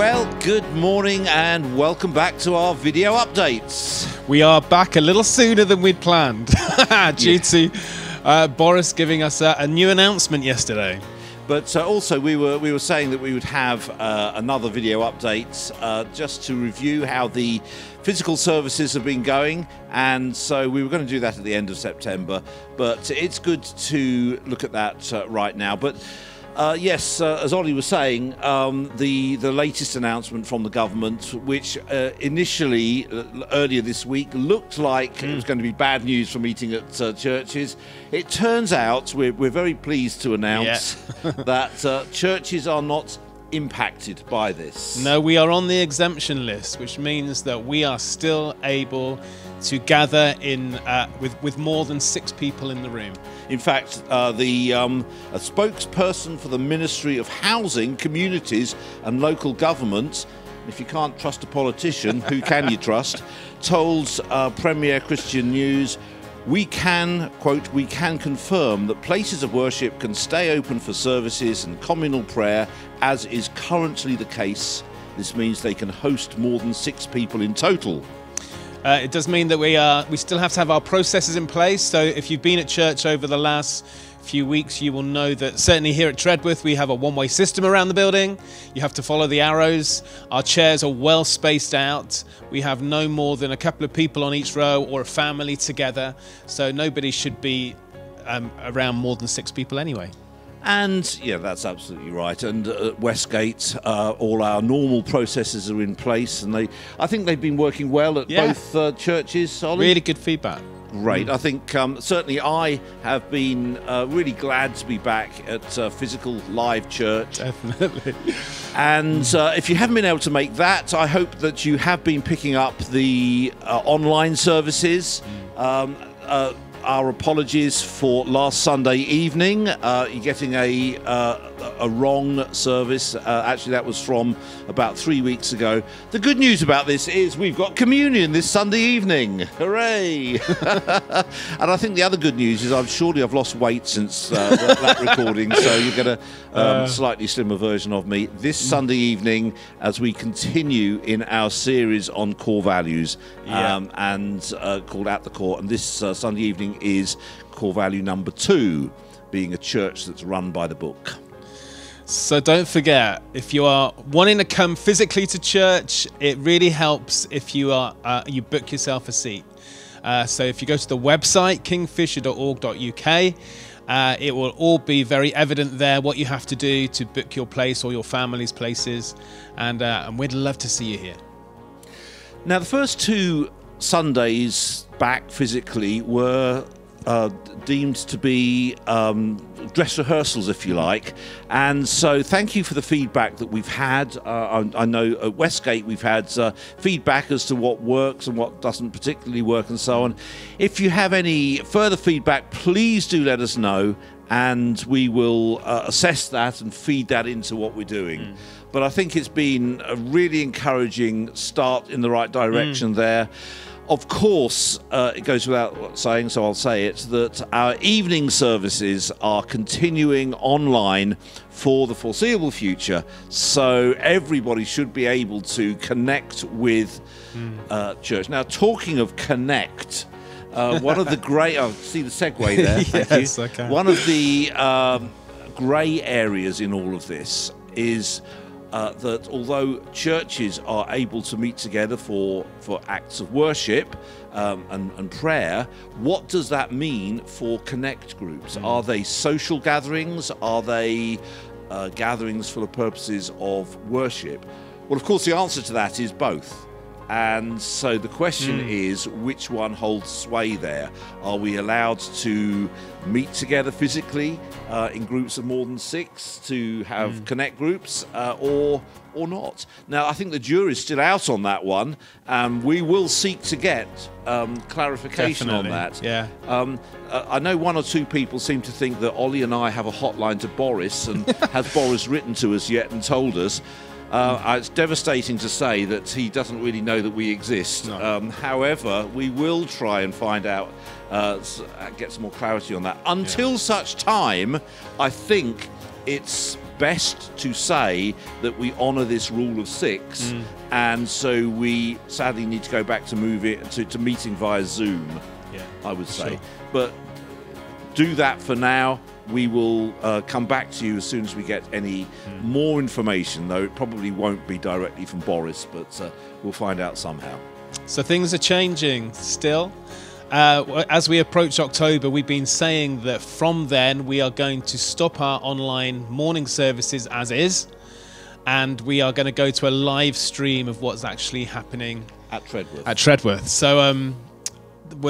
Well, good morning and welcome back to our video updates. We are back a little sooner than we'd planned due to uh, Boris giving us a, a new announcement yesterday. But uh, also, we were we were saying that we would have uh, another video update uh, just to review how the physical services have been going, and so we were going to do that at the end of September. But it's good to look at that uh, right now. But uh, yes, uh, as Ollie was saying, um, the the latest announcement from the government, which uh, initially uh, earlier this week looked like mm. it was hmm. going to be bad news for meeting at uh, churches, it turns out we're, we're very pleased to announce yeah. that uh, churches are not impacted by this. No, we are on the exemption list, which means that we are still able to gather in uh, with with more than six people in the room. In fact, uh, the um, a spokesperson for the Ministry of Housing, Communities and Local Government. If you can't trust a politician, who can you trust? Told uh, Premier Christian News we can, quote, we can confirm that places of worship can stay open for services and communal prayer as is currently the case. This means they can host more than six people in total. Uh, it does mean that we are we still have to have our processes in place. So if you've been at church over the last few weeks, you will know that certainly here at Tredworth we have a one-way system around the building. You have to follow the arrows. Our chairs are well spaced out. We have no more than a couple of people on each row or a family together. So nobody should be um, around more than six people anyway. And yeah, that's absolutely right. And at Westgate, uh, all our normal processes are in place, and they, I think they've been working well at yeah. both uh, churches. Solid. Really good feedback. Great. Mm. I think um, certainly I have been uh, really glad to be back at uh, physical live church. Definitely. And uh, if you haven't been able to make that, I hope that you have been picking up the uh, online services. Mm. Um, uh, our apologies for last Sunday evening. Uh, you're getting a uh, a wrong service. Uh, actually, that was from about three weeks ago. The good news about this is we've got communion this Sunday evening. Hooray! and I think the other good news is I'm surely I've lost weight since uh, that recording, so you get a um, uh. slightly slimmer version of me this Sunday evening as we continue in our series on core values yeah. um, and uh, called At the Core. And this Sunday evening is core value number two, being a church that's run by the book. So don't forget, if you are wanting to come physically to church, it really helps if you are uh, you book yourself a seat. Uh, so if you go to the website kingfisher.org.uk, uh, it will all be very evident there what you have to do to book your place or your family's places, and uh, and we'd love to see you here. Now the first two Sundays back physically were uh, deemed to be um, dress rehearsals, if you like. And so, thank you for the feedback that we've had. Uh, I, I, know at Westgate we've had uh, feedback as to what works and what doesn't particularly work, and so on. If you have any further feedback, please do let us know, and we will uh, assess that and feed that into what we're doing. Mm. But I think it's been a really encouraging start in the right direction mm. there. Of course, uh, it goes without saying, so I'll say it, that our evening services are continuing online for the foreseeable future. So everybody should be able to connect with mm. uh, church. Now, talking of connect, uh, one of the great, I oh, see the segue there. yes, okay. One of the um, grey areas in all of this is uh, that although churches are able to meet together for, for acts of worship um, and, and, prayer, what does that mean for connect groups? Mm. Are they social gatherings? Are they uh, gatherings for the purposes of worship? Well, of course, the answer to that is both. And so the question mm. is which one holds sway there? Are we allowed to meet together physically uh, in groups of more than six to have mm. connect groups uh, or or not? Now, I think the jury's still out on that one. and we will seek to get um, clarification Definitely. on that. Yeah. Um, uh, I know one or two people seem to think that Ollie and I have a hotline to Boris, and has Boris written to us yet and told us? Uh, it's devastating to say that he doesn't really know that we exist. No. Um, however, we will try and find out, uh, uh get some more clarity on that. Until yeah. such time, I think it's best to say that we honour this rule of six, Mm. and so we sadly need to go back to move it to, to meeting via Zoom. Yeah, I would say, sure. but do that for now. We will uh, come back to you as soon as we get any Hmm. more information, though it probably won't be directly from Boris, but uh, we'll find out somehow. So things are changing still. Uh, as we approach October, we've been saying that from then we are going to stop our online morning services as is, and we are going to go to a live stream of what's actually happening At Tredworth. at Tredworth. So um,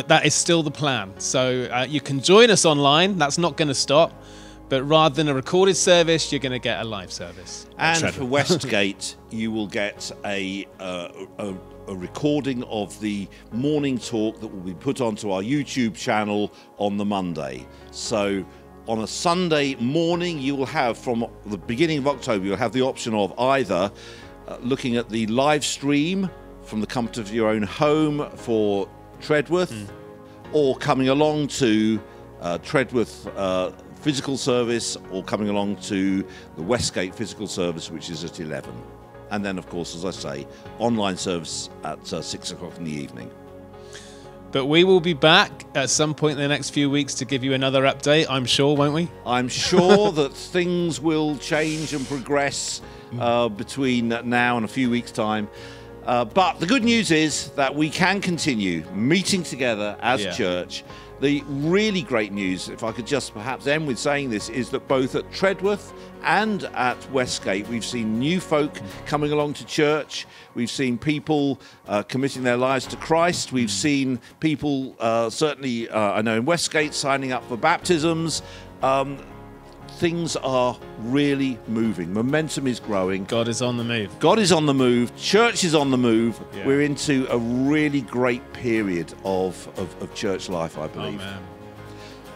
that is still the plan. So uh, you can join us online. That's not going to stop. But rather than a recorded service, you're going to get a live service. and for Westgate, you will get a, uh, a a recording of the morning talk that will be put onto our YouTube channel on the Monday. So on a Sunday morning, you will have from the beginning of October, you'll have the option of either uh, looking at the live stream from the comfort of your own home for Tredworth, or coming along to uh, Tredworth uh, physical service, or coming along to the Westgate physical service, which is at 11. And then, of course, as I say, online service at uh, 6 o'clock in the evening. But we will be back at some point in the next few weeks to give you another update, I'm sure, won't we? I'm sure that things will change and progress uh, between now and a few weeks' time. Uh, but the good news is that we can continue meeting together as Yeah. church. The really great news, if I could just perhaps end with saying this, is that both at Tredworth and at Westgate, we've seen new folk coming along to church. We've seen people uh, committing their lives to Christ. We've seen people, uh, certainly, uh, I know in Westgate, signing up for baptisms. Um, things are really moving. Momentum is growing. God is on the move. God is on the move. Church is on the move. Yeah. We're into a really great period of, of, of church life, I believe.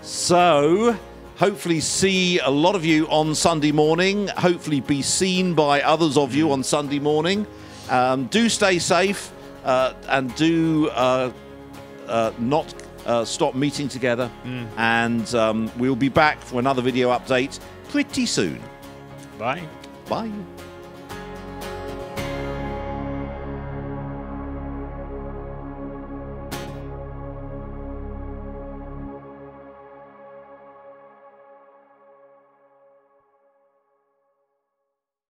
So, hopefully, see a lot of you on Sunday morning. Hopefully, be seen by others of you on Sunday morning. Um, do stay safe uh, and do uh, uh, not uh, stop meeting together. And um, we'll be back for another video update pretty soon. Bye. Bye.